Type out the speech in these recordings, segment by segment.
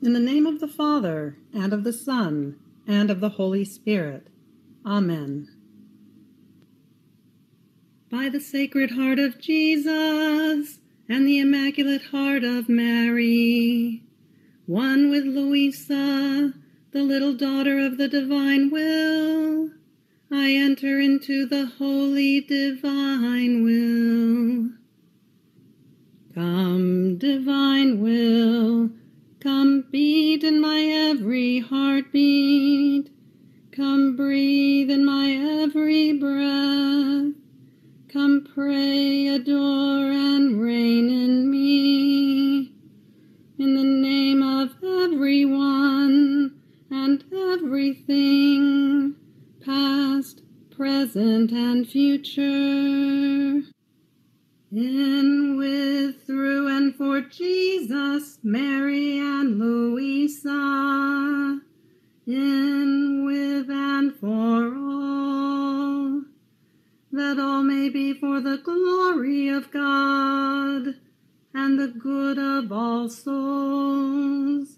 In the name of the Father, and of the Son, and of the Holy Spirit. Amen. By the Sacred Heart of Jesus and the Immaculate Heart of Mary, one with Luisa, the little daughter of the Divine Will, I enter into the holy divine will. Come, divine will, come beat in my every heartbeat. Come breathe in my every breath. Come pray, adore, and reign in me. In the name of everyone and everything, past, present, and future. In, with, through, and for Jesus, Mary, and Luisa. In, with, and for all. That all may be for the glory of God and the good of all souls.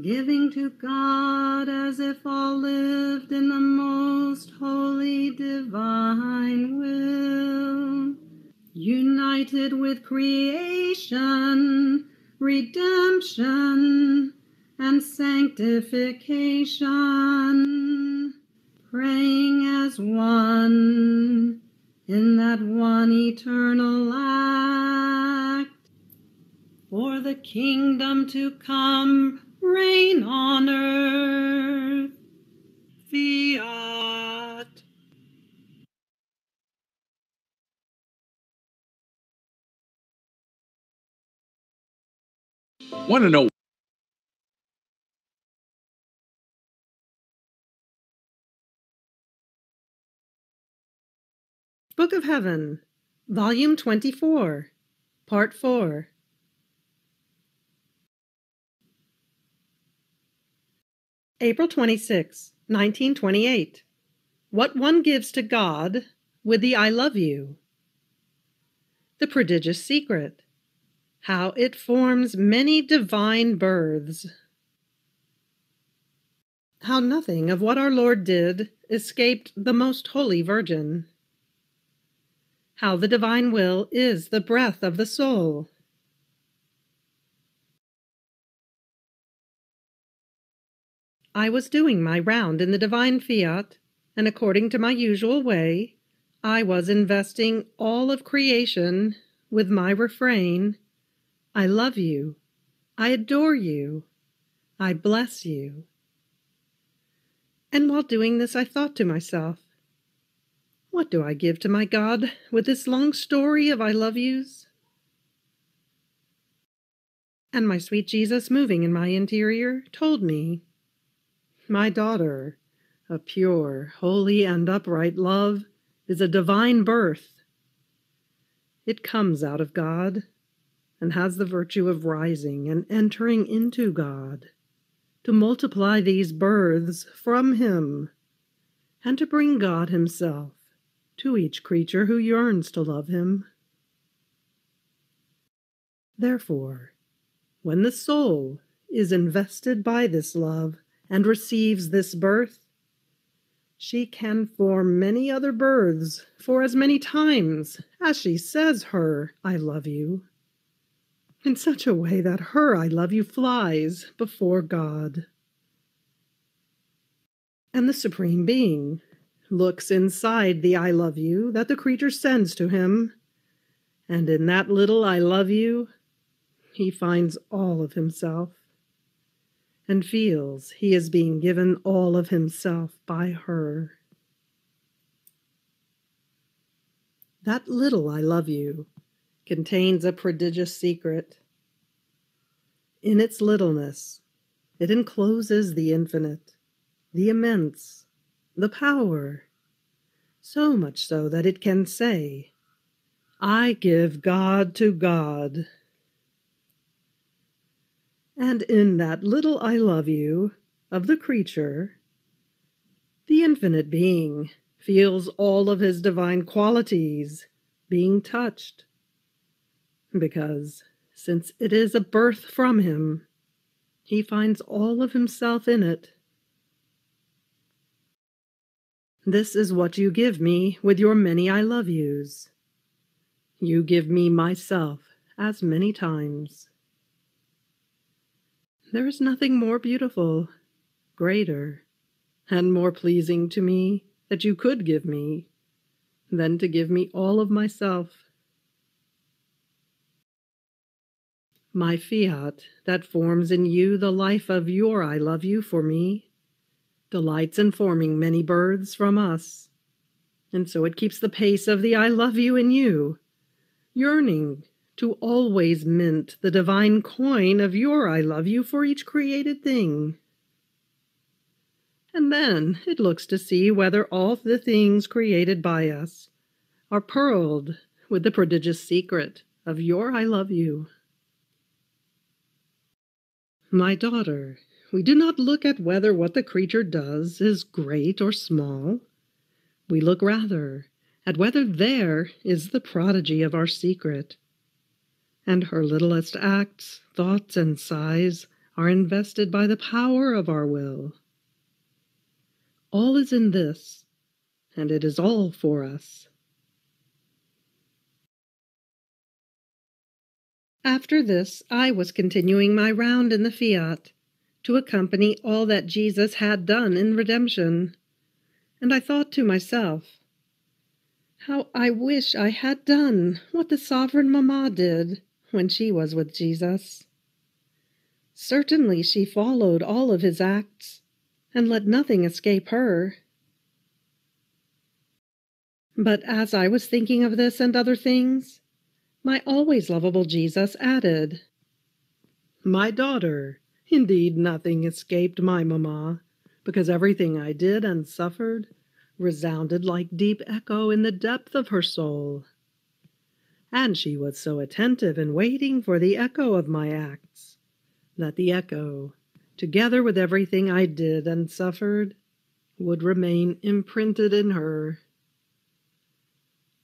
Giving to God as if all lived in the most holy divine will united with creation, redemption, and sanctification, praying as one in that one eternal act, for the kingdom to come, reign on earth. Fiat. Want to know Book of Heaven, Volume 24, Part 4. April 26, 1928. What one gives to God with the I love you. The prodigious secret. How it forms many divine births. How nothing of what our Lord did escaped the most holy Virgin. How the divine will is the breath of the soul. I was doing my round in the divine fiat, and according to my usual way, I was investing all of creation with my refrain I love you, I adore you, I bless you. And while doing this, I thought to myself, what do I give to my God with this long story of I love yous? And my sweet Jesus, moving in my interior, told me, My daughter, a pure, holy, and upright love is a divine birth. It comes out of God and has the virtue of rising and entering into God, to multiply these births from Him, and to bring God Himself to each creature who yearns to love Him. Therefore, when the soul is invested by this love and receives this birth, she can form many other births for as many times as she says her, I love you, in such a way that her I love you flies before God. And the Supreme Being looks inside the I love you that the creature sends to him, and in that little I love you, he finds all of himself and feels he is being given all of himself by her. That little I love you contains a prodigious secret. In its littleness, it encloses the infinite, the immense, the power, so much so that it can say, I give God to God. And in that little I love you of the creature, the infinite being feels all of his divine qualities being touched. Because, since it is a birth from him, he finds all of himself in it. This is what you give me with your many I love yous. You give me myself as many times. There is nothing more beautiful, greater, and more pleasing to me that you could give me than to give me all of myself. My fiat that forms in you the life of your I love you for me delights in forming many births from us, and so it keeps the pace of the I love you in you, yearning to always mint the divine coin of your I love you for each created thing. And then it looks to see whether all the things created by us are pearled with the prodigious secret of your I love you. My daughter, we do not look at whether what the creature does is great or small. We look rather at whether there is the prodigy of our secret and her littlest acts, thoughts, and sighs are invested by the power of our will. All is in this, and it is all for us. After this, I was continuing my round in the fiat to accompany all that Jesus had done in redemption. And I thought to myself, how I wish I had done what the sovereign mamma did when she was with Jesus. Certainly she followed all of his acts and let nothing escape her. But as I was thinking of this and other things, my always lovable Jesus added, My daughter, indeed nothing escaped my mamma, because everything I did and suffered resounded like deep echo in the depth of her soul and she was so attentive in waiting for the echo of my acts, that the echo, together with everything I did and suffered, would remain imprinted in her.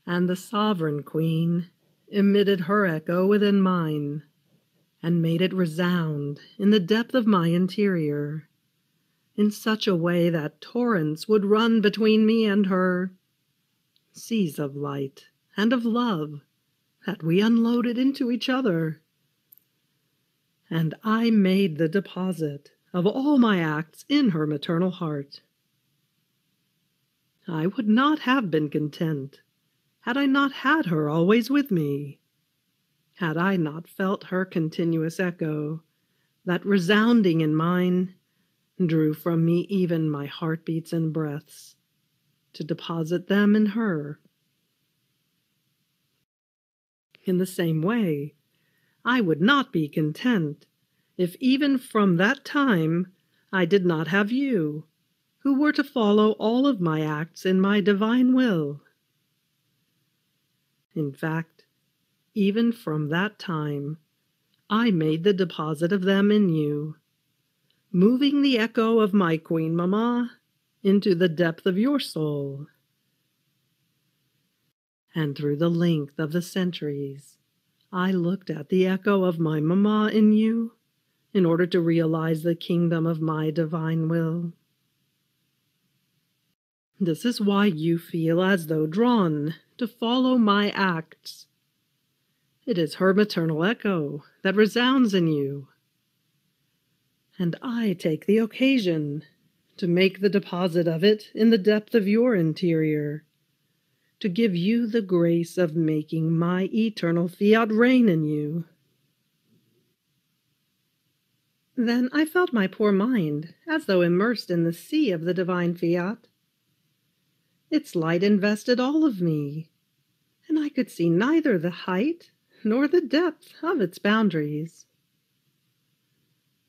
And the sovereign queen emitted her echo within mine, and made it resound in the depth of my interior, in such a way that torrents would run between me and her, seas of light and of love that we unloaded into each other. And I made the deposit of all my acts in her maternal heart. I would not have been content had I not had her always with me, had I not felt her continuous echo, that resounding in mine drew from me even my heartbeats and breaths, to deposit them in her. In the same way, I would not be content if even from that time I did not have you, who were to follow all of my acts in my divine will. In fact, even from that time, I made the deposit of them in you, moving the echo of my Queen Mamma into the depth of your soul. And through the length of the centuries, I looked at the echo of my mamma in you in order to realize the kingdom of my divine will. This is why you feel as though drawn to follow my acts. It is her maternal echo that resounds in you. And I take the occasion to make the deposit of it in the depth of your interior to give you the grace of making my eternal fiat reign in you. Then I felt my poor mind as though immersed in the sea of the divine fiat. Its light invested all of me, and I could see neither the height nor the depth of its boundaries.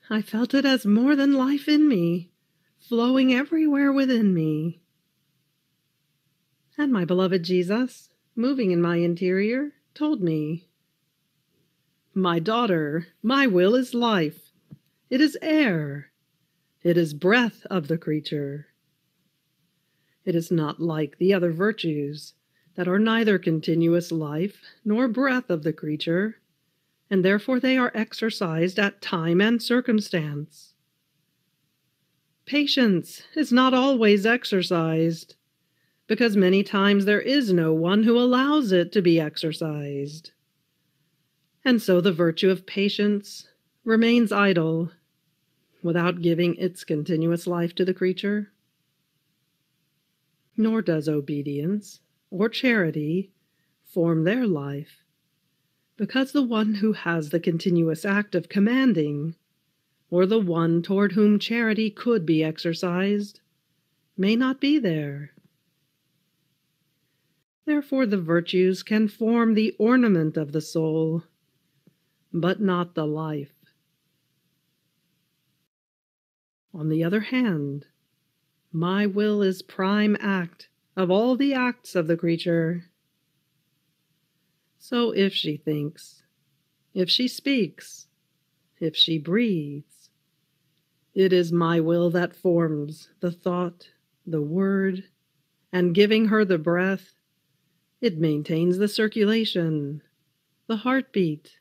I felt it as more than life in me, flowing everywhere within me and my beloved Jesus, moving in my interior, told me, My daughter, my will is life, it is air, it is breath of the creature. It is not like the other virtues that are neither continuous life nor breath of the creature, and therefore they are exercised at time and circumstance. Patience is not always exercised, because many times there is no one who allows it to be exercised. And so the virtue of patience remains idle without giving its continuous life to the creature. Nor does obedience or charity form their life because the one who has the continuous act of commanding, or the one toward whom charity could be exercised, may not be there. Therefore, the virtues can form the ornament of the soul, but not the life. On the other hand, my will is prime act of all the acts of the creature. So if she thinks, if she speaks, if she breathes, it is my will that forms the thought, the word, and giving her the breath, it maintains the circulation, the heartbeat,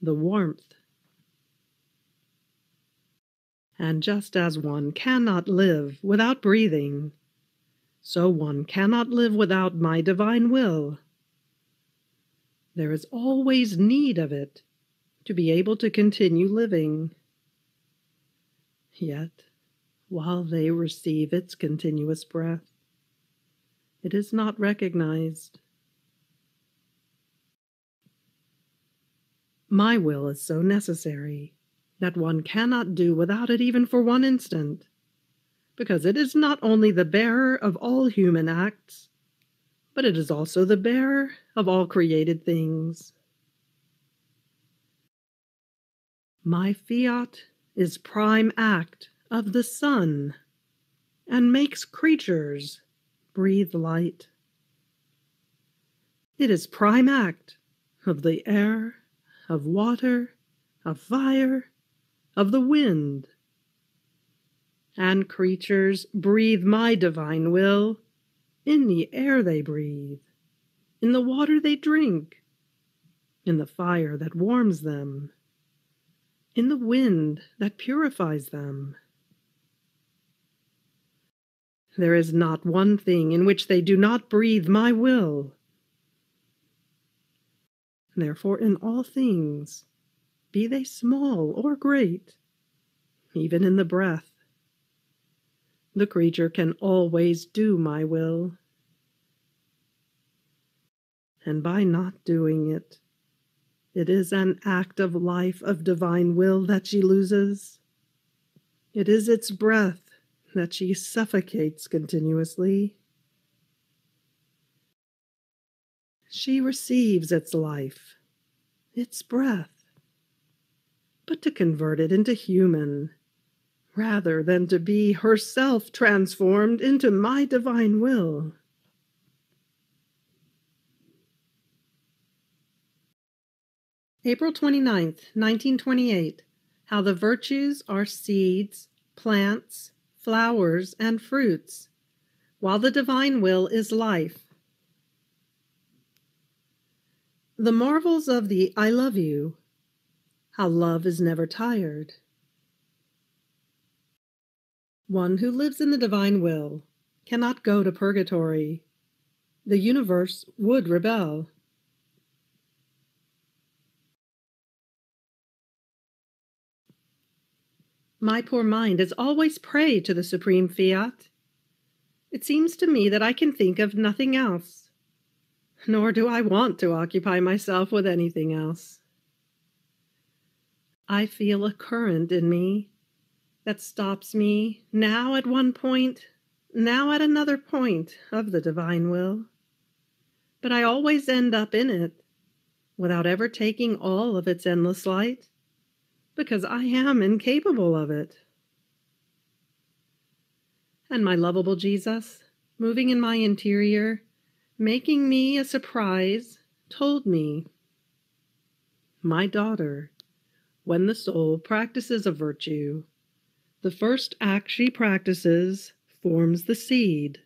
the warmth. And just as one cannot live without breathing, so one cannot live without my divine will. There is always need of it to be able to continue living. Yet, while they receive its continuous breath, it is not recognized. My will is so necessary that one cannot do without it even for one instant, because it is not only the bearer of all human acts, but it is also the bearer of all created things. My fiat is prime act of the sun and makes creatures breathe light. It is prime act of the air, of water, of fire, of the wind. And creatures breathe my divine will in the air they breathe, in the water they drink, in the fire that warms them, in the wind that purifies them. There is not one thing in which they do not breathe my will. Therefore, in all things, be they small or great, even in the breath, the creature can always do my will. And by not doing it, it is an act of life of divine will that she loses. It is its breath that she suffocates continuously. She receives its life, its breath, but to convert it into human rather than to be herself transformed into my divine will. April 29th, 1928. How the virtues are seeds, plants, flowers, and fruits, while the divine will is life. The marvels of the I love you, how love is never tired. One who lives in the divine will cannot go to purgatory. The universe would rebel. My poor mind is always prey to the supreme fiat. It seems to me that I can think of nothing else, nor do I want to occupy myself with anything else. I feel a current in me that stops me now at one point, now at another point of the divine will. But I always end up in it without ever taking all of its endless light, because I am incapable of it. And my lovable Jesus, moving in my interior, making me a surprise, told me, My daughter, when the soul practices a virtue, the first act she practices forms the seed.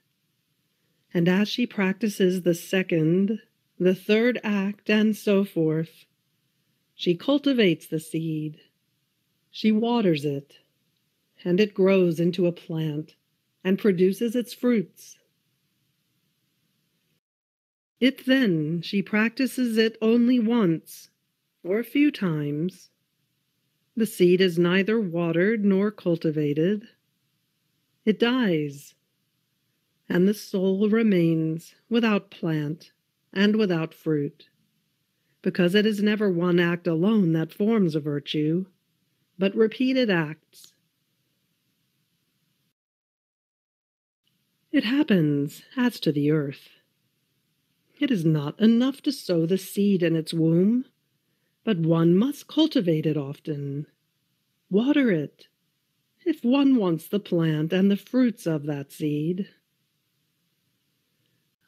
And as she practices the second, the third act, and so forth, She cultivates the seed. She waters it, and it grows into a plant and produces its fruits. If then she practices it only once or a few times, the seed is neither watered nor cultivated. It dies, and the soul remains without plant and without fruit, because it is never one act alone that forms a virtue, but repeated acts. It happens as to the earth. It is not enough to sow the seed in its womb but one must cultivate it often, water it, if one wants the plant and the fruits of that seed.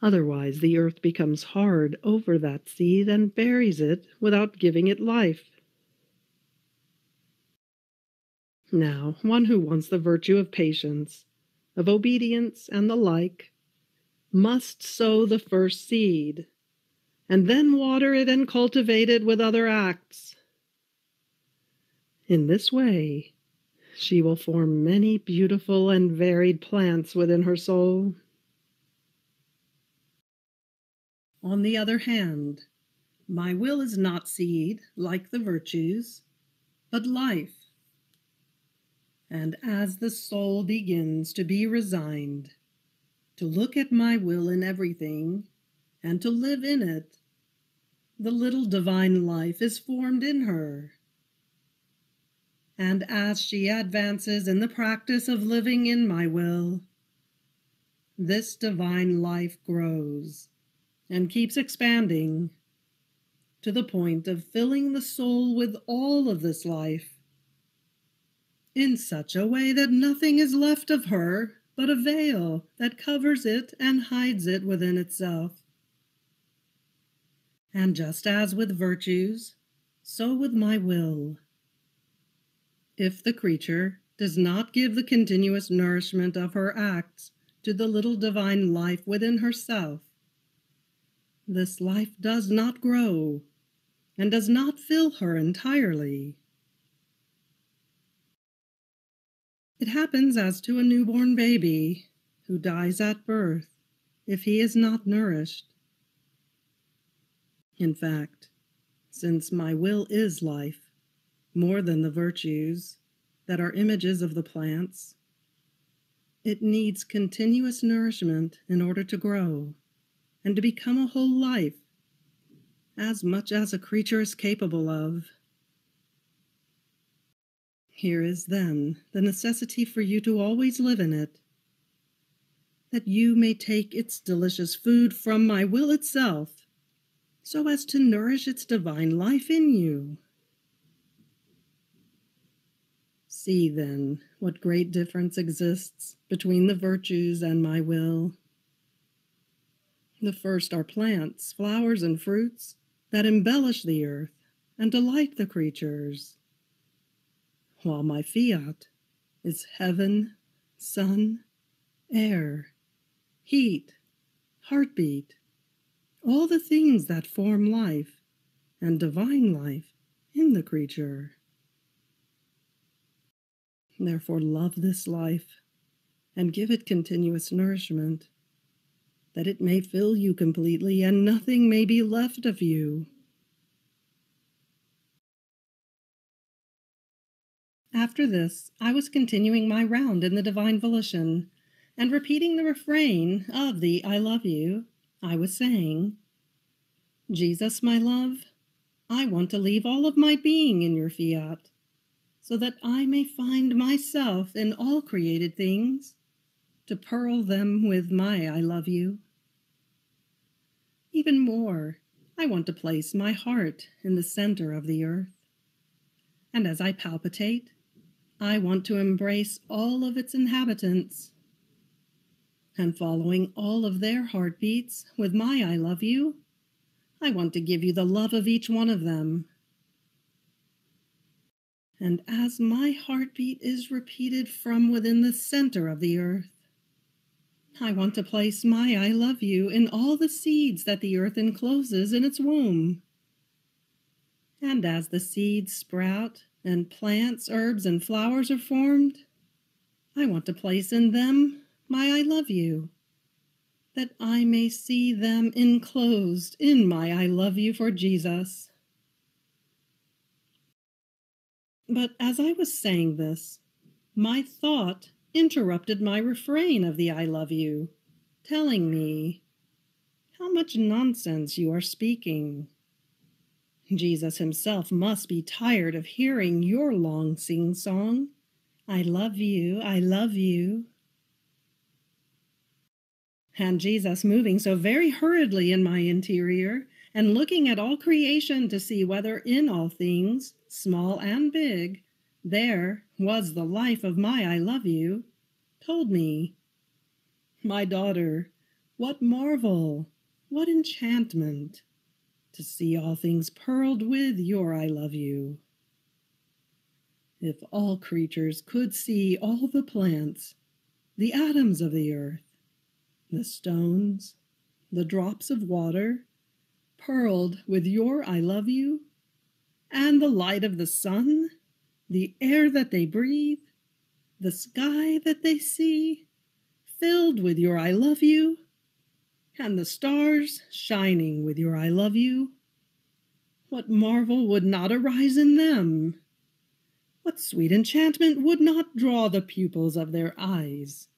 Otherwise, the earth becomes hard over that seed and buries it without giving it life. Now, one who wants the virtue of patience, of obedience, and the like, must sow the first seed and then water it and cultivate it with other acts. In this way, she will form many beautiful and varied plants within her soul. On the other hand, my will is not seed like the virtues, but life. And as the soul begins to be resigned, to look at my will in everything, and to live in it, the little divine life is formed in her. And as she advances in the practice of living in my will, this divine life grows and keeps expanding to the point of filling the soul with all of this life in such a way that nothing is left of her but a veil that covers it and hides it within itself. And just as with virtues, so with my will. If the creature does not give the continuous nourishment of her acts to the little divine life within herself, this life does not grow and does not fill her entirely. It happens as to a newborn baby who dies at birth if he is not nourished. In fact, since my will is life, more than the virtues that are images of the plants, it needs continuous nourishment in order to grow and to become a whole life, as much as a creature is capable of. Here is then the necessity for you to always live in it, that you may take its delicious food from my will itself so as to nourish its divine life in you. See then what great difference exists between the virtues and my will. The first are plants, flowers, and fruits that embellish the earth and delight the creatures, while my fiat is heaven, sun, air, heat, heartbeat, all the things that form life and divine life in the creature. Therefore, love this life and give it continuous nourishment, that it may fill you completely and nothing may be left of you. After this, I was continuing my round in the divine volition and repeating the refrain of the I love you I was saying, Jesus, my love, I want to leave all of my being in your fiat, so that I may find myself in all created things, to pearl them with my I love you. Even more, I want to place my heart in the center of the earth. And as I palpitate, I want to embrace all of its inhabitants and following all of their heartbeats with my I love you, I want to give you the love of each one of them. And as my heartbeat is repeated from within the center of the earth, I want to place my I love you in all the seeds that the earth encloses in its womb. And as the seeds sprout, and plants, herbs, and flowers are formed, I want to place in them my I love you, that I may see them enclosed in my I love you for Jesus. But as I was saying this, my thought interrupted my refrain of the I love you, telling me, How much nonsense you are speaking. Jesus himself must be tired of hearing your long sing song. I love you, I love you. And Jesus moving so very hurriedly in my interior, and looking at all creation to see whether in all things, small and big, there was the life of my I love you, told me, My daughter, what marvel, what enchantment, to see all things pearled with your I love you. If all creatures could see all the plants, the atoms of the earth, the stones, the drops of water, pearled with your I love you, and the light of the sun, the air that they breathe, the sky that they see, filled with your I love you, and the stars shining with your I love you, what marvel would not arise in them? What sweet enchantment would not draw the pupils of their eyes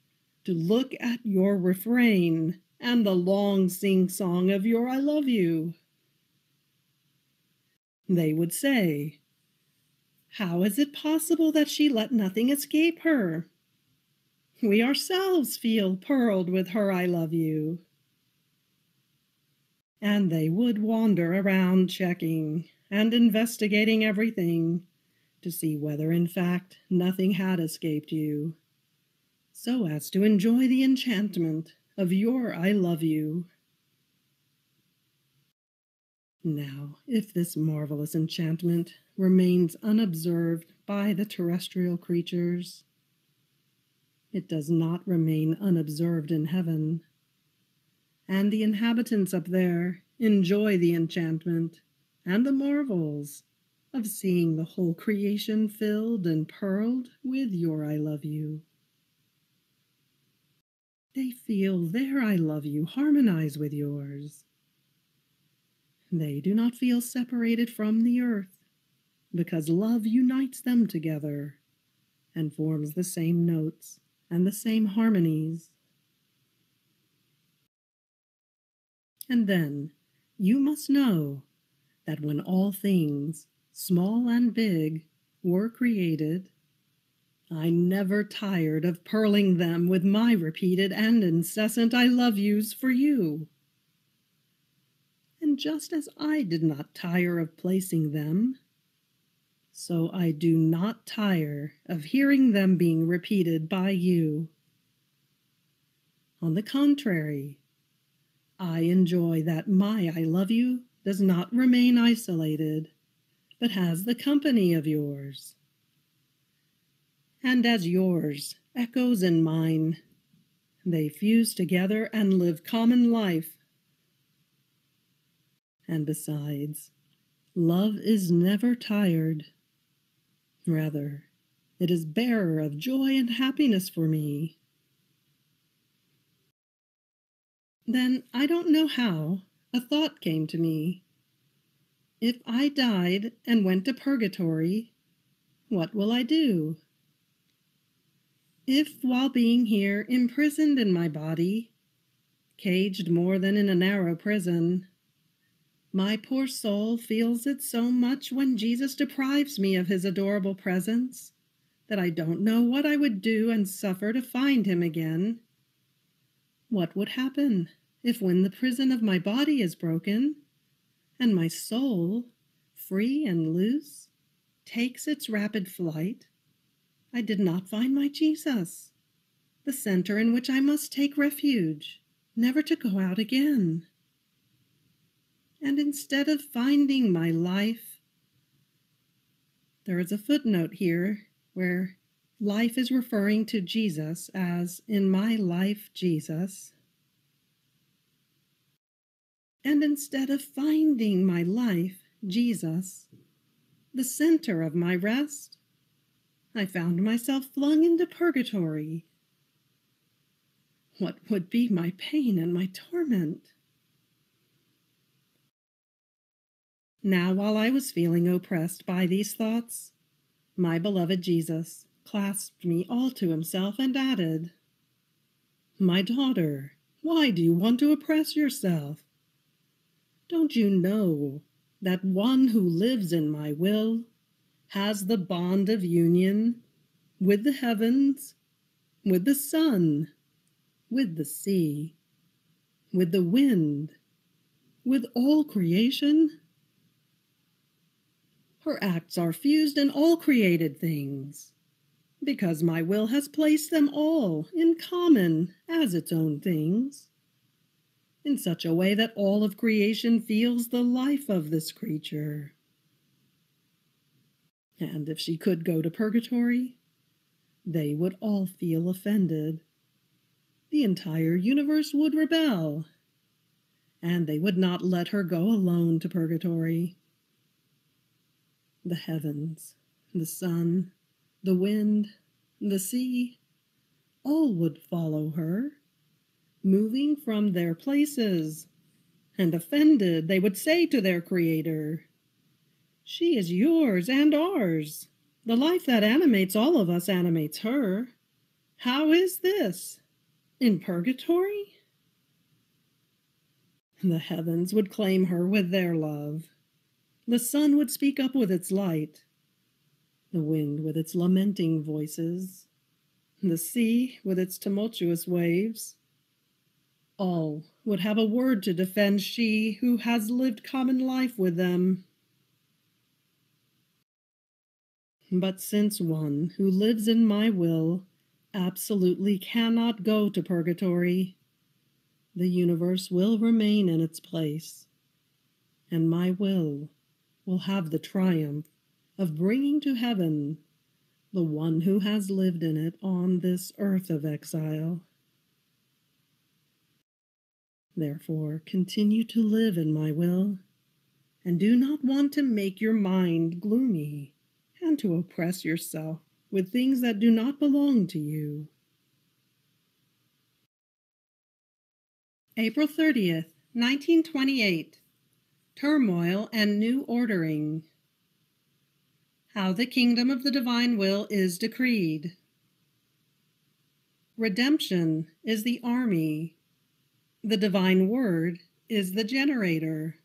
to look at your refrain and the long sing song of your I love you? They would say, How is it possible that she let nothing escape her? We ourselves feel pearled with her I love you. And they would wander around checking and investigating everything to see whether, in fact, nothing had escaped you, so as to enjoy the enchantment of your I love you. Now, if this marvelous enchantment remains unobserved by the terrestrial creatures, it does not remain unobserved in heaven, and the inhabitants up there enjoy the enchantment and the marvels of seeing the whole creation filled and pearled with your I love you. They feel their I love you harmonize with yours they do not feel separated from the earth, because love unites them together and forms the same notes and the same harmonies. And then you must know that when all things, small and big, were created, I never tired of pearling them with my repeated and incessant I love yous for you and just as I did not tire of placing them, so I do not tire of hearing them being repeated by you. On the contrary, I enjoy that my I love you does not remain isolated, but has the company of yours. And as yours echoes in mine, they fuse together and live common life and besides, love is never tired. Rather, it is bearer of joy and happiness for me. Then I don't know how a thought came to me. If I died and went to purgatory, what will I do? If, while being here imprisoned in my body, caged more than in a narrow prison, my poor soul feels it so much when Jesus deprives me of his adorable presence that I don't know what I would do and suffer to find him again. What would happen if, when the prison of my body is broken, and my soul, free and loose, takes its rapid flight, I did not find my Jesus, the center in which I must take refuge, never to go out again? and instead of finding my life, there is a footnote here where life is referring to Jesus as in my life, Jesus. And instead of finding my life, Jesus, the center of my rest, I found myself flung into purgatory. What would be my pain and my torment? Now, while I was feeling oppressed by these thoughts, my beloved Jesus clasped me all to himself and added, My daughter, why do you want to oppress yourself? Don't you know that one who lives in my will has the bond of union with the heavens, with the sun, with the sea, with the wind, with all creation? Her acts are fused in all created things, because my will has placed them all in common as its own things, in such a way that all of creation feels the life of this creature. And if she could go to purgatory, they would all feel offended. The entire universe would rebel, and they would not let her go alone to purgatory the heavens, the sun, the wind, the sea, all would follow her, moving from their places. And offended, they would say to their Creator, She is yours and ours. The life that animates all of us animates her. How is this? In purgatory? The heavens would claim her with their love the sun would speak up with its light, the wind with its lamenting voices, the sea with its tumultuous waves. All would have a word to defend she who has lived common life with them. But since one who lives in my will absolutely cannot go to purgatory, the universe will remain in its place, and my will will have the triumph of bringing to heaven the one who has lived in it on this earth of exile. Therefore, continue to live in my will, and do not want to make your mind gloomy and to oppress yourself with things that do not belong to you. April 30th, 1928 turmoil, and new ordering. How the kingdom of the divine will is decreed. Redemption is the army. The divine word is the generator.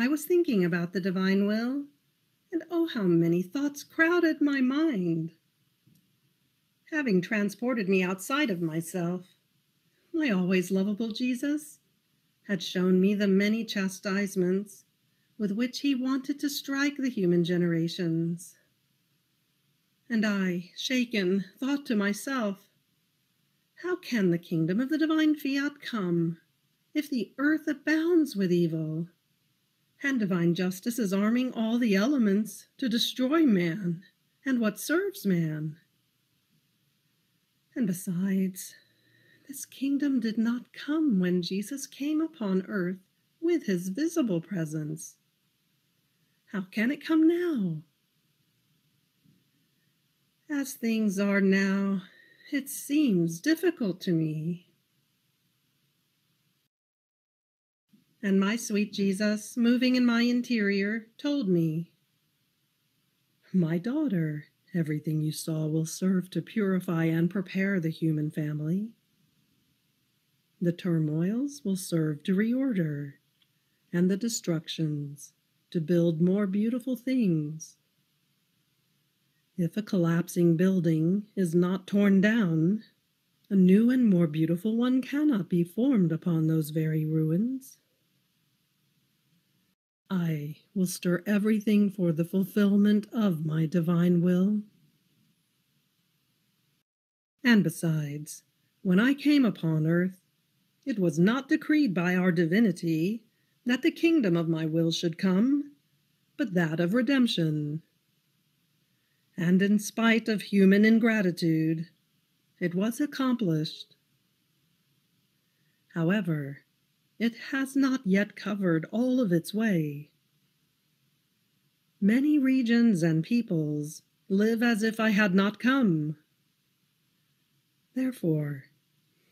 I was thinking about the divine will, and oh, how many thoughts crowded my mind. Having transported me outside of myself, my always lovable Jesus, had shown me the many chastisements with which he wanted to strike the human generations. And I, shaken, thought to myself, how can the kingdom of the divine fiat come if the earth abounds with evil? And divine justice is arming all the elements to destroy man and what serves man. And besides, this kingdom did not come when Jesus came upon earth with his visible presence. How can it come now? As things are now, it seems difficult to me. And my sweet Jesus, moving in my interior, told me, My daughter, everything you saw will serve to purify and prepare the human family. The turmoils will serve to reorder, and the destructions to build more beautiful things. If a collapsing building is not torn down, a new and more beautiful one cannot be formed upon those very ruins. I will stir everything for the fulfillment of my divine will. And besides, when I came upon earth, it was not decreed by our divinity that the kingdom of my will should come, but that of redemption. And in spite of human ingratitude, it was accomplished. However, it has not yet covered all of its way. Many regions and peoples live as if I had not come. Therefore,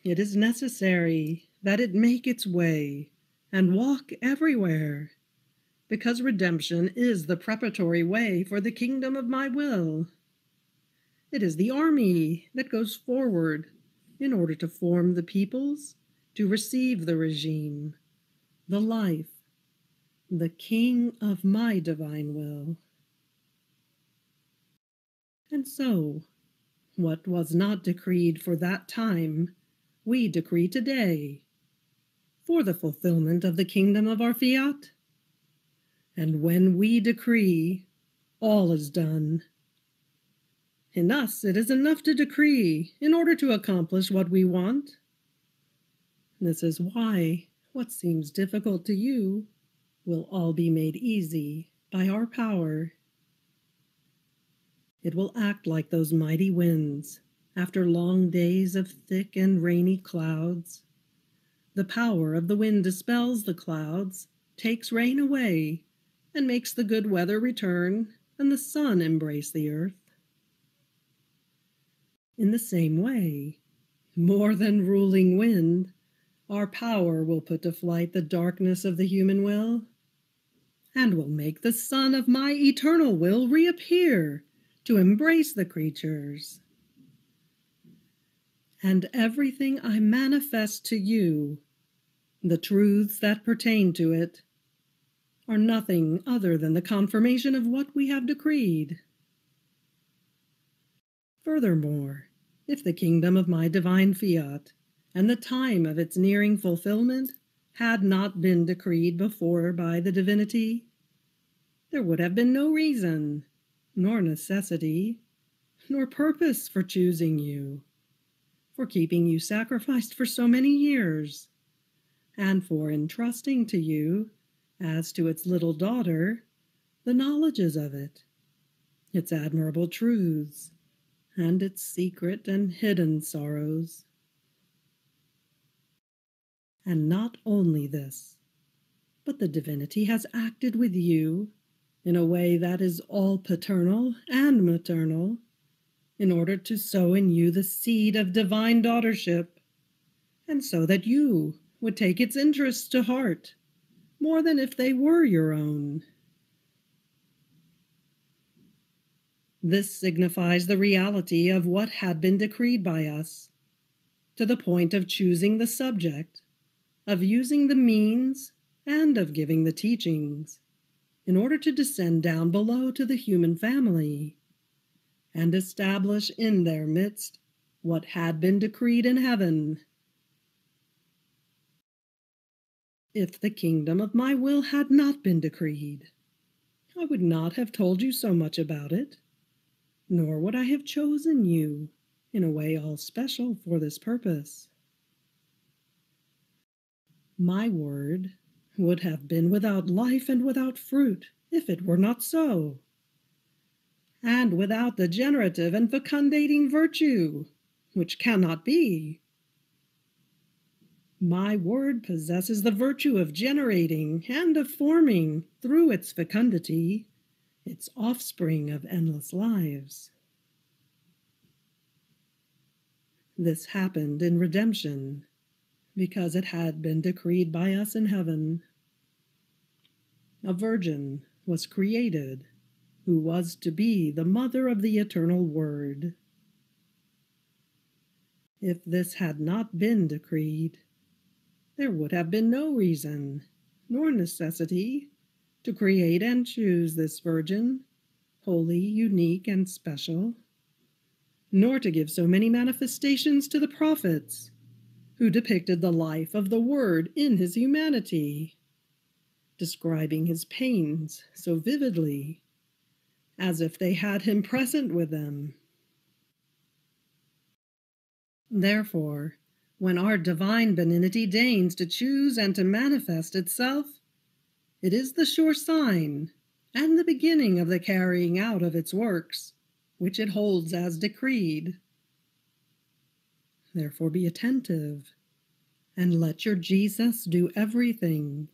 it is necessary that it make its way and walk everywhere, because redemption is the preparatory way for the kingdom of my will. It is the army that goes forward in order to form the peoples, to receive the regime, the life, the king of my divine will. And so, what was not decreed for that time, we decree today, for the fulfillment of the kingdom of our fiat. And when we decree, all is done. In us, it is enough to decree in order to accomplish what we want. This is why what seems difficult to you will all be made easy by our power. It will act like those mighty winds after long days of thick and rainy clouds. The power of the wind dispels the clouds, takes rain away, and makes the good weather return and the sun embrace the earth. In the same way, more than ruling wind, our power will put to flight the darkness of the human will, and will make the sun of my eternal will reappear to embrace the creatures. And everything I manifest to you, the truths that pertain to it, are nothing other than the confirmation of what we have decreed. Furthermore, if the kingdom of my divine fiat and the time of its nearing fulfillment had not been decreed before by the divinity, there would have been no reason, nor necessity, nor purpose for choosing you, for keeping you sacrificed for so many years, and for entrusting to you, as to its little daughter, the knowledges of it, its admirable truths, and its secret and hidden sorrows. And not only this, but the divinity has acted with you in a way that is all paternal and maternal, in order to sow in you the seed of divine daughtership, and so that you would take its interests to heart more than if they were your own. This signifies the reality of what had been decreed by us, to the point of choosing the subject, of using the means, and of giving the teachings, in order to descend down below to the human family, and establish in their midst what had been decreed in heaven. If the kingdom of my will had not been decreed, I would not have told you so much about it nor would I have chosen you in a way all special for this purpose. My word would have been without life and without fruit if it were not so, and without the generative and fecundating virtue, which cannot be. My word possesses the virtue of generating and of forming through its fecundity its offspring of endless lives. This happened in redemption because it had been decreed by us in heaven. A virgin was created who was to be the mother of the eternal Word. If this had not been decreed, there would have been no reason nor necessity to create and choose this virgin, holy, unique, and special, nor to give so many manifestations to the prophets, who depicted the life of the Word in his humanity, describing his pains so vividly, as if they had him present with them. Therefore, when our divine benignity deigns to choose and to manifest itself, it is the sure sign and the beginning of the carrying out of its works, which it holds as decreed. Therefore be attentive and let your Jesus do everything,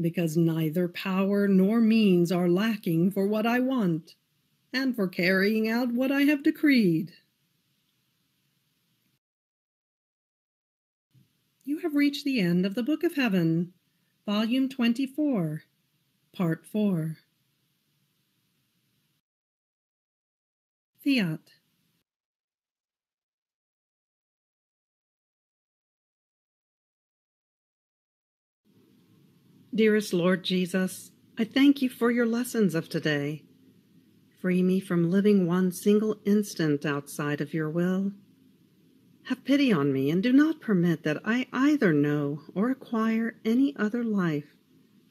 because neither power nor means are lacking for what I want and for carrying out what I have decreed. You have reached the end of the Book of Heaven, Volume 24, Part 4. Fiat. Dearest Lord Jesus, I thank you for your lessons of today. Free me from living one single instant outside of your will. Have pity on me and do not permit that I either know or acquire any other life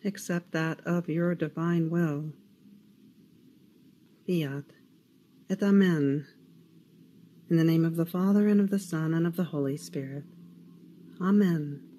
except that of your divine will. Fiat et Amen. In the name of the Father, and of the Son, and of the Holy Spirit. Amen.